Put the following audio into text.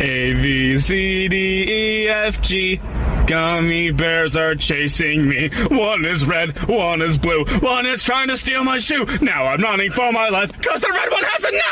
A B C D E F G. Gummy bears are chasing me. One is red, one is blue, one is trying to steal my shoe. Now I'm running for my life, cause the red one has a knife!